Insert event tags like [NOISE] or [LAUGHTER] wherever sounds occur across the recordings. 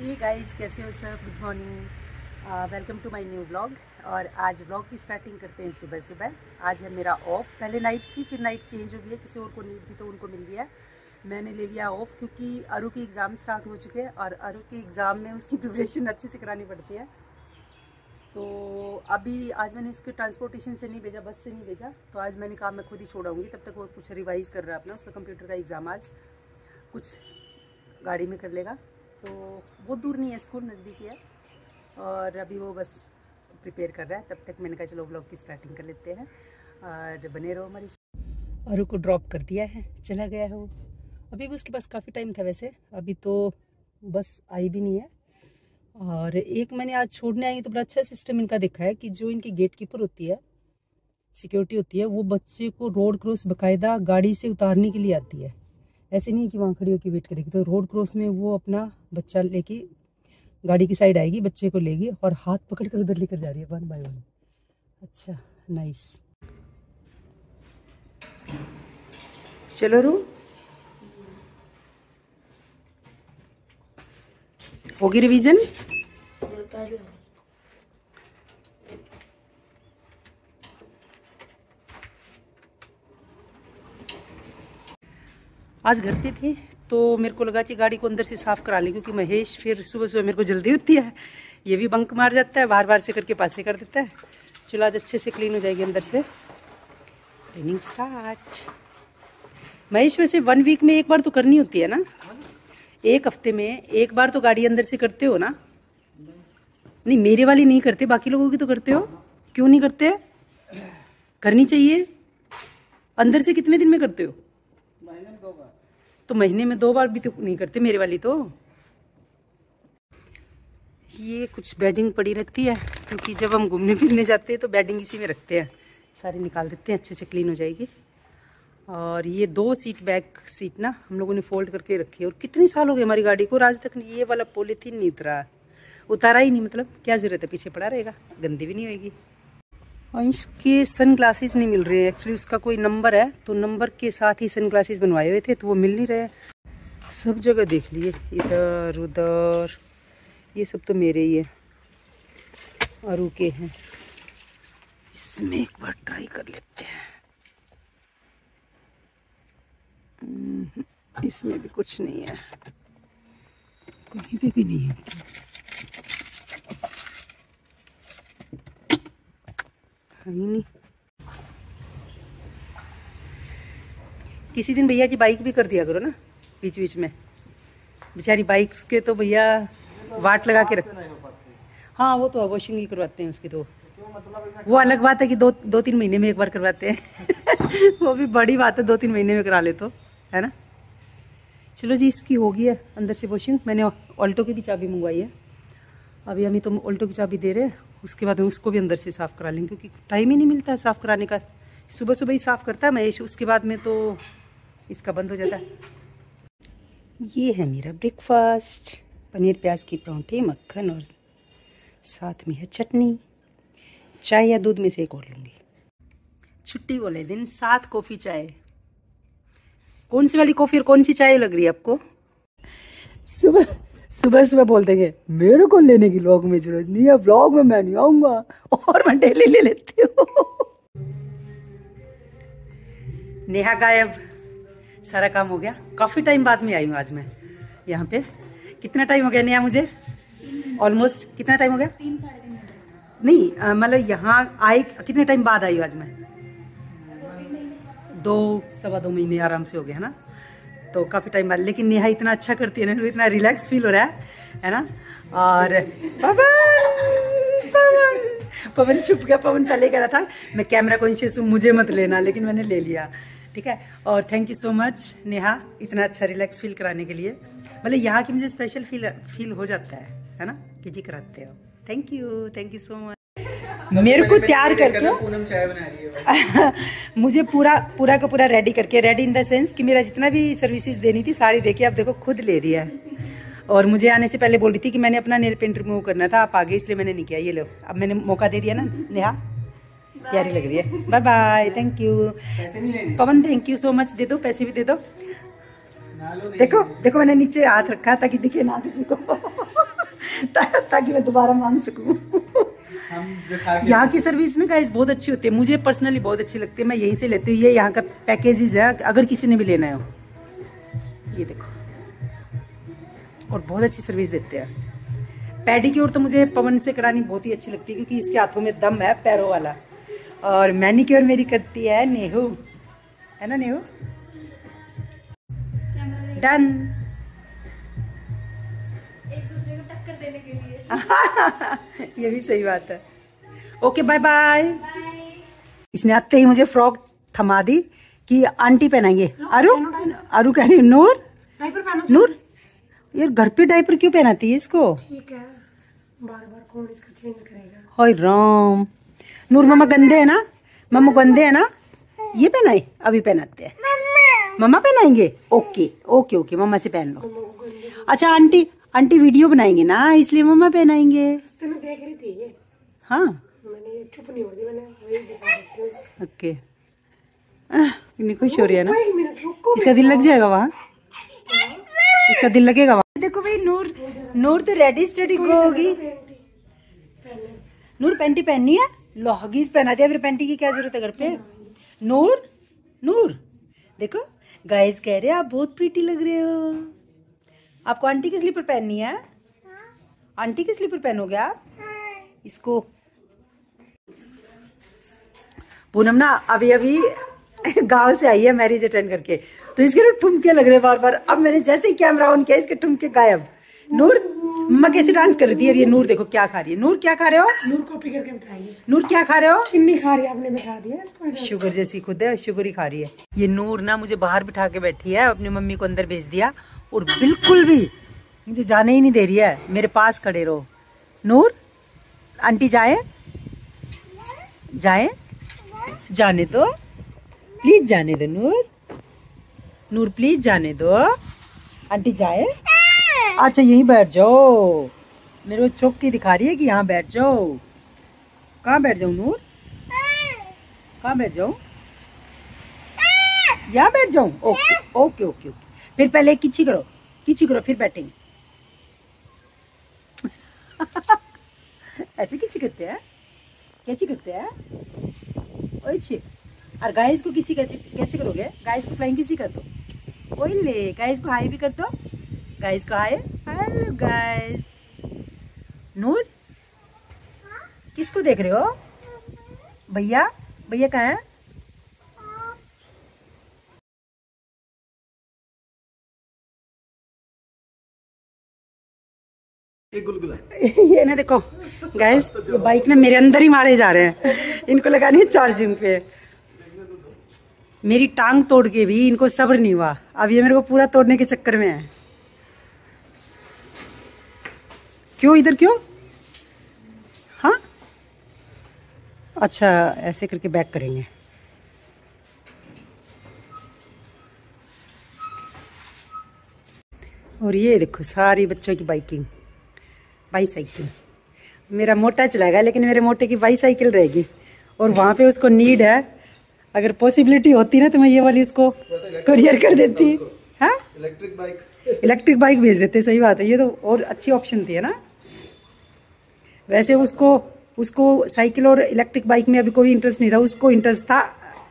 ये गाइस कैसे हो sir good morning welcome to my new blog और आज ब्लॉग की स्टार्टिंग करते हैं सुबह सुबह. आज है मेरा ऑफ़ पहले नाइट थी, फिर नाइट चेंज हो गई है. किसी और को नींद थी तो उनको मिल गया. मैंने ले लिया ऑफ़ क्योंकि अरु के एग्ज़ाम स्टार्ट हो चुके हैं और अरु के एग्ज़ाम में उसकी प्रिपरेशन अच्छे से करानी पड़ती है. तो अभी आज मैंने उसके ट्रांसपोर्टेशन से नहीं भेजा बस से नहीं भेजा. तो आज मैंने कहा मैं खुद ही छोड़ाऊँगी. तब तक वो कुछ रिवाइज कर रहा है अपना, उसका कंप्यूटर का एग्ज़ाम आज. कुछ गाड़ी में कर लेगा. तो बहुत दूर नहीं है, स्कूल नज़दीक है और अभी वो बस प्रिपेयर कर रहा है, तब तक मैंने कहा, चलो ब्लॉग की स्टार्टिंग कर लेते हैं। और बने रहो हमारी और को ड्रॉप कर दिया है, चला गया है वो। अभी भी उसके पास काफ़ी टाइम था वैसे। अभी तो बस आई भी नहीं है। और एक मैंने आज छोड़ने आई तो बड़ा अच्छा सिस्टम इनका देखा है कि जो इनकी गेट कीपर होती है सिक्योरिटी होती है, वो बच्चे को रोड क्रॉस बाकायदा गाड़ी से उतारने के लिए आती है। ऐसे नहीं कि वहाँ खड़ी होकर वेट करेगी। तो रोड क्रॉस में वो अपना बच्चा लेके गाड़ी की साइड आएगी, बच्चे को लेगी और हाथ पकड़ कर उधर लेकर जा रही है वन बाय वन अच्छा नाइस चलो रू। होगी रिवीजन आज घर पे थी तो मेरे को लगा कि गाड़ी को अंदर से साफ़ करा लें, क्योंकि महेश फिर सुबह सुबह मेरे को जल्दी होती है। ये भी बंक मार जाता है बार बार से करके पासे कर देता है। चलो आज अच्छे से क्लीन हो जाएगी अंदर से। क्लीनिंग स्टार्ट महेश, वैसे वन वीक में एक बार तो करनी होती है ना? एक हफ़्ते में एक बार तो गाड़ी अंदर से करते हो ना? नहीं, मेरे वाली नहीं करते, बाकी लोगों की तो करते हो? क्यों नहीं करते? करनी चाहिए। अंदर से कितने दिन में करते हो? तो महीने में दो बार भी तो नहीं करते मेरे वाली तो। ये कुछ बेडिंग पड़ी रहती है, क्योंकि जब हम घूमने फिरने जाते हैं तो बेडिंग इसी में रखते हैं। सारी निकाल देते हैं, अच्छे से क्लीन हो जाएगी। और ये दो सीट बैक सीट ना, हम लोगों ने फोल्ड करके रखी है। और कितने साल हो गए हमारी गाड़ी को आज तक ये वाला पोलीथीन नहीं उतरा। उतारा ही नहीं मतलब क्या ज़रूरत है, पीछे पड़ा रहेगा, गंदी भी नहीं होगी और इसके सन ग्लासेस नहीं मिल रहे हैं एक्चुअली उसका कोई नंबर है तो नंबर के साथ ही सन ग्लासेस बनवाए हुए थे तो वो मिल नहीं रहे। सब जगह देख लिए इधर उधर ये सब तो मेरे ही है और के हैं। इसमें एक बार ट्राई कर लेते हैं। हम्म, इसमें भी कुछ नहीं है। कहीं पे भी नहीं है। ही नहीं। किसी दिन भैया की बाइक भी कर दिया करो ना बीच बीच में। बेचारी बाइक्स के तो भैया वाट लगा के रख हाँ वो तो वॉशिंग ही करवाते हैं उसकी तो। वो अलग बात है कि दो दो तीन महीने में एक बार करवाते हैं। [LAUGHS] वो भी बड़ी बात है दो तीन महीने में करा ले तो है ना? चलो जी, इसकी होगी है, अंदर से वॉशिंग मैंने ऑल्टो की भी चाबी मंगवाई है। अभी हमें तो ऑल्टो की चाबी दे रहे हैं। उसके बाद उसको भी अंदर से साफ़ करा लेंगे, क्योंकि टाइम ही नहीं मिलता है साफ़ कराने का। सुबह सुबह ही साफ़ करता है महेश, उसके बाद में तो इसका बंद हो जाता है। ये है मेरा ब्रेकफास्ट पनीर प्याज की परांठे, मक्खन और साथ में है चटनी। चाय या दूध में से एक और लूँगी। छुट्टी वाले दिन सात कॉफ़ी चाय। कौन सी वाली कॉफ़ी और कौन सी चाय लग रही है आपको? सुबह सुबह सुबह बोलते हैं मेरे को लेने की ब्लॉग में ज़रूरत नहीं है ब्लॉग में मैं नहीं आऊँगा और मैं डेली ले लेती हूँ। नेहा गायब सारा काम हो गया। काफ़ी टाइम बाद में आई हूँ आज मैं यहाँ पे। कितना टाइम हो गया नेहा मुझे? ऑलमोस्ट कितना टाइम हो गया? तीन नहीं मतलब यहाँ आए कितने टाइम बाद आई हूँ आज मैं? दो सवा दो महीने आराम से हो गया है ना? तो काफ़ी टाइम बाद। लेकिन नेहा इतना अच्छा करती है ना इतना रिलैक्स फील हो रहा है है ना? और पवन पवन पवन छुप गया, पवन पहले कह रहा था, मैं कैमरा कॉन्शियस हूँ, मुझे मत लेना। लेकिन मैंने ले लिया, ठीक है? और thank you so much Neha, इतना अच्छा रिलैक्स फील कराने के लिए। मतलब यहाँ की मुझे स्पेशल फील फील हो जाता है है ना? कि जी कराते हो। Thank you thank you so much मेरे को तैयार करके है। [LAUGHS] मुझे पूरा पूरा का पूरा रेडी करके रेडी इन द सेंस कि मेरा जितना भी सर्विसेज़ देनी थी सारी देखिए आप देखो खुद ले रही है। और मुझे आने से पहले बोल रही थी कि मैंने अपना नेल पेंट रिमूव करना था आप आगे इसलिए मैंने नहीं किया ये लो। अब मैंने मौका दे दिया ना नेहा? प्यारी लग रही है। Bye bye thank you Pawan thank you so much दे दो पैसे भी दे दो। देखो देखो मैंने नीचे हाथ रखा ताकि दिखे ना किसी को। [LAUGHS] ताकि मैं दोबारा मांग सकूँ। यहाँ की सर्विस में गाइस बहुत अच्छी होती है। मुझे पर्सनली बहुत अच्छी लगती है। मैं यहीं से लेती हूँ। ये यहाँ का पैकेजेस है। अगर किसी ने भी लेना हो। ये देखो। और बहुत अच्छी सर्विस देते हैं। पैडी की ओर तो मुझे पवन से करानी बहुत ही अच्छी लगती है क्योंकि इसके हाथों में दम है, पैरों वाला। और मैनिक्योर मेरी करती है नेहू है ना नेहू डन [LAUGHS] ये भी सही बात है। ओके बाय बाय इसने आते ही मुझे फ्रॉक थमा दी कि आंटी पहनाएँगे अरु अरु कह रही नूर? नूर? यार घर पे डायपर क्यों पहनाती है इसको? ठीक है। बार बार कौन इसका चेंज करेगा? हाय राम। नूर मम्मा गंदे है ना? मामा गंदे है ना? ये पहनाए अभी पहनाते हैं। मम्मा। पहनाएँगे? ओके ओके ओके मम्मा से पहन लो। अच्छा आंटी आंटी वीडियो बनाएँगे ना इसलिए मम्मा पहनाएँगे। देख रही थी ये। हाँ। मैंने चुप नहीं हो रही। ओके। कितनी खुश हो रही है ना? इसका दिल लग जाएगा वहाँ? इसका दिल लगेगा वहाँ? देखो भाई नूर नूर तो रेडी स्टडी को होगी। नूर पैंटी पहननी है? लो हगीज पहना दिया फिर पैंटी की क्या ज़रूरत है घर पे? नूर नूर देखो। गाइस कह रहे हैं आप बहुत प्रीटी लग रहे हो। आपको आंटी की स्लीपर पहननी है? आंटी की स्लीपर पहनोगे आप? इसको। पूनम ना अभी अभी गाँव से आई है मैरिज अटेंड करके। तो इसके ना ठुमके लग रहे बार बार अब मैंने जैसे ही कैमरा ऑन किया इसके ठुमके गायब। नूर मम्मा कैसे डांस कर रही है और ये नूर देखो क्या खा रही है। नूर क्या खा रहे हो? नूर कॉपी करके बताइए नूर क्या खा रहे हो? चिन्नी खा रही है? आपने बिठा दिया इसको? शुगर जैसी खुद है शुगर ही खा रही है। ये नूर ना मुझे बाहर बिठा के बैठी है अपनी मम्मी को अंदर भेज दिया। और बिल्कुल भी मुझे जाने ही नहीं दे रही है। मेरे पास खड़े रहो। नूर, आंटी जाए? जाए? जाने दो। प्लीज़ जाने दो, नूर। नूर, प्लीज़ जाने दो। आंटी जाए? अच्छा यहीं बैठ जाओ। मेरे को चौकी दिखा रही है कि यहाँ बैठ जाओ। कहाँ बैठ जाऊँ, नूर? कहाँ बैठ जाऊँ? यहाँ बैठ जाऊँ? Okay okay okay. ओके फिर पहले किची करो किची करो, फिर बैठेंगे। [LAUGHS] ऐसे किची करते हैं? कैची करते हैं? ओए और गाइस को किसी कैसे कैसे करोगे? गाइस को फ्लाइंग किसी कर दो। ओए ले गाइस को हाई भी कर दो। गाइस को हाय हेलो गाइस नूर किसको देख रहे हो? भैया भैया कहाँ है? [LAUGHS] ये ना देखो गैस ये बाइक ना मेरे अंदर ही मारे जा रहे हैं। इनको लगानी है चार्जिंग पे। मेरी टांग तोड़ के भी इनको सब्र नहीं हुआ। अब ये मेरे को पूरा तोड़ने के चक्कर में है। क्यों, इधर क्यों? हाँ? अच्छा ऐसे करके बैक करेंगे। और ये देखो, सारी बच्चों की बाइकिंग बाईसाइकिल। मेरा मोटा चलाएगा लेकिन मेरे मोटे की बाईसाइकिल रहेगी। और वहाँ पे उसको नीड है। अगर पॉसिबिलिटी होती ना तो मैं ये वाली उसको कुरियर कर देती। हाँ? इलेक्ट्रिक बाइक इलेक्ट्रिक बाइक भेज देते सही बात है। ये तो और अच्छी ऑप्शन थी है ना? वैसे उसको उसको साइकिल और इलेक्ट्रिक बाइक में अभी कोई इंटरेस्ट नहीं था। उसको इंटरेस्ट था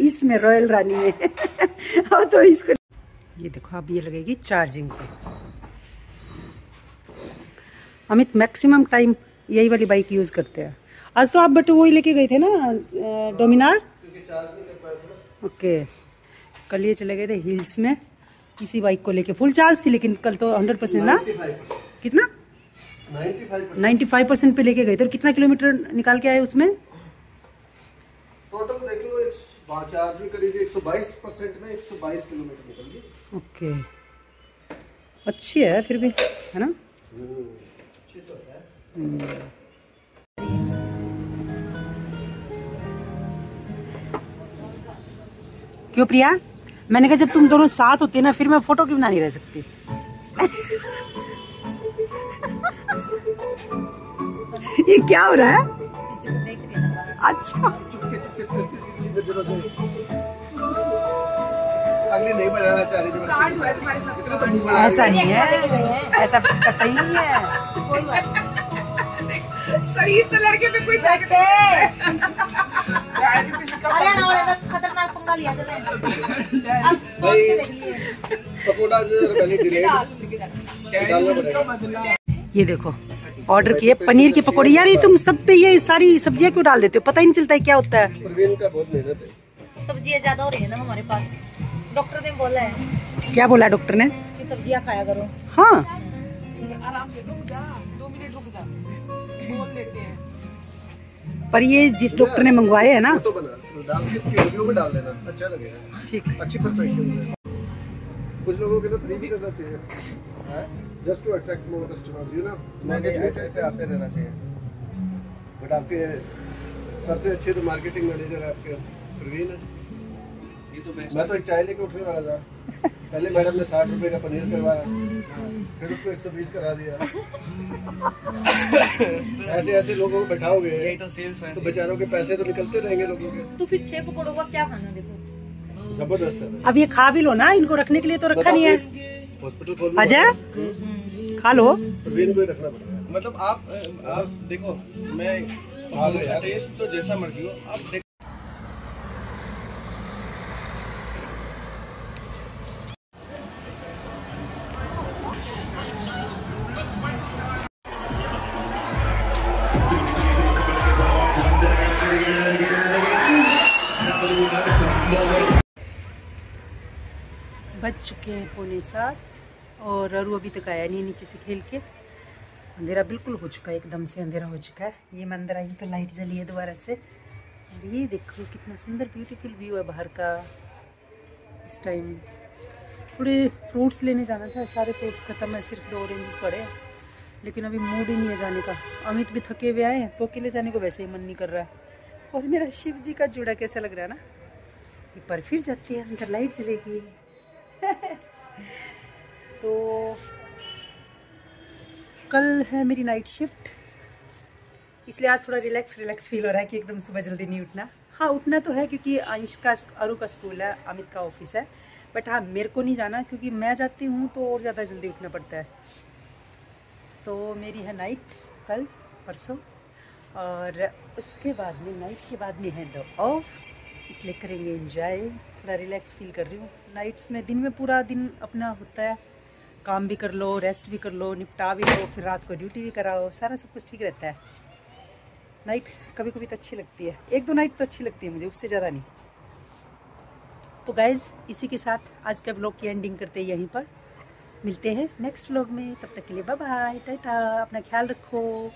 इसमें रॉयल रानी में। [LAUGHS] तो इसको ये देखो अब ये लगेगी चार्जिंग पे। अमित मैक्सिमम टाइम यही वाली बाइक यूज़ करते हैं। आज तो आप बट वही लेके गए थे ना डोमिनार ओके कल ये चले गए थे हिल्स में। किसी बाइक को लेके फुल चार्ज थी लेकिन कल तो हंड्रेड परसेंट ना? कितना? 95 नाइन्टी फाइव परसेंट पे लेके गए थे। और कितना किलोमीटर निकाल के आए उसमें? टोटल देख लो चार्ज भी करी थी 122 परसेंट में 122 किलोमीटर निकल गई। ओके अच्छी है फिर भी है ना? अच्छी तो है क्यों प्रिया? मैंने कहा जब तुम दोनों साथ होते ना फिर मैं फ़ोटो क्यों बना नहीं रह सकती? ये क्या हो रहा है? अच्छा। चुपके चुपके ऐसा नहीं है। ऐसा कतई नहीं है। कोई बात शरीर से लड़के पे कोई शक बैठे हरियाणा वाले खतरनाक पंगा लिया था [LAUGHS] अब सोच के देखिए। पकोड़ा जो पहले डिलेड निकालना पड़ेगा। ये देखो ऑर्डर किए पनीर की पकौड़ी। यार ये तुम सब पे ये सारी सब्ज़ियाँ क्यों डाल देते हो? पता ही नहीं चलता है क्या होता है। प्रवीण का बहुत मेहनत है। सब्ज़ियाँ ज़्यादा हो रही है ना हमारे पास। डॉक्टर ने बोला है क्या बोला डॉक्टर ने? कि सब्ज़ियाँ खाया करो। हाँ। आराम से रुक जा दो मिनट रुक जा। हैं पर ये जिस डॉक्टर ने मंगवाए है ना तो डाल के इसकी वीडियो में डाल देना अच्छा लगेगा। ठीक। अच्छी परफेक्शन कुछ लोगों के तो फ्री भी करना चाहिए। Just to attract more customers you ना नहीं ऐसे ऐसे आते रहना चाहिए। बट आपके सबसे अच्छे तो मार्केटिंग मैनेजर है आपके प्रवीण है। ये तो मैं तो एक चाय लेके उठने वाला था। पहले मैडम ने साठ रुपए का पनीर करवाया फिर उसको एक सौ बीस करा दिया। [LAUGHS] ऐसे ऐसे लोगों को बैठाओगे यही तो सेल्स है। तो बेचारों के पैसे तो निकलते रहेंगे लोगों के। तो फिर छह पकौड़ों का क्या खाना देखो? ज़बरदस्त है। अब ये खा भी लो ना इनको रखने के लिए तो रखा नहीं है। हॉस्पिटल खोल अजय? खा लो। प्रवीण को रखना पड़ेगा। मतलब आप आप देखो मैं टेस्ट तो जैसा मर्ज़ी हो आप बज चुके हैं पौने सात और अरु अभी तक आया नहीं नीचे से खेल के। अंधेरा बिल्कुल हो चुका है, एकदम से अंधेरा हो चुका है। ये मंदिर आई तो लाइट जली है दोबारा से। और ये देखो कितना सुंदर ब्यूटीफुल व्यू है बाहर का। इस टाइम थोड़े फ्रूट्स लेने जाना था, सारे फ्रूट्स खत्म है, सिर्फ़ दो ऑरेंजेस पड़े हैं। लेकिन अभी मूड ही नहीं है जाने का। अमित भी थके हुए आए हैं तो अकेले जाने को वैसे ही मन नहीं कर रहा है। और मेरा शिव जी का जुड़ा कैसा लग रहा है ना? बार फिर जाती है, अंदर लाइट चलेगी [LAUGHS] तो कल है मेरी नाइट शिफ्ट इसलिए आज थोड़ा रिलैक्स रिलैक्स फील हो रहा है कि एकदम सुबह जल्दी नहीं उठना। हाँ उठना तो है क्योंकि अंश का अरु का स्कूल है, अमित का ऑफ़िस है। बट हाँ मेरे को नहीं जाना क्योंकि मैं जाती हूँ तो और ज़्यादा जल्दी उठना पड़ता है। तो मेरी है नाइट कल, परसों। और उसके बाद में नाइट के बाद में है दो ऑफ़ इसलिए करेंगे एंजॉय थोड़ा रिलैक्स फील कर रही हूँ. नाइट्स में दिन में पूरा दिन अपना होता है. काम भी कर लो रेस्ट भी कर लो, निपटा भी लो, फिर रात को ड्यूटी भी कराओ, सारा सब कुछ ठीक रहता है. नाइट कभी कभी तो अच्छी लगती है. एक दो नाइट तो अच्छी लगती है मुझे, उससे ज़्यादा नहीं. तो गाइज़ इसी के साथ आज के ब्लॉग की एंडिंग करते हैं यहीं पर. मिलते हैं नेक्स्ट व्लॉग में. तब तक के लिए बाय बाय टाटा अपना ख्याल रखो.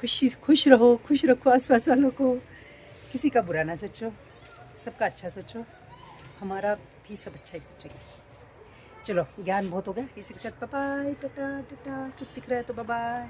खुशी, खुश रहो, खुश रखो आसपास वालों को. किसी का बुरा ना सोचो, सबका अच्छा सोचो, हमारा भी सब अच्छा ही सोचेगा। चलो, ज्ञान बहुत हो गया, इसी के साथ बाय टाटा टाटा, कुछ दिख रहा है तो बाय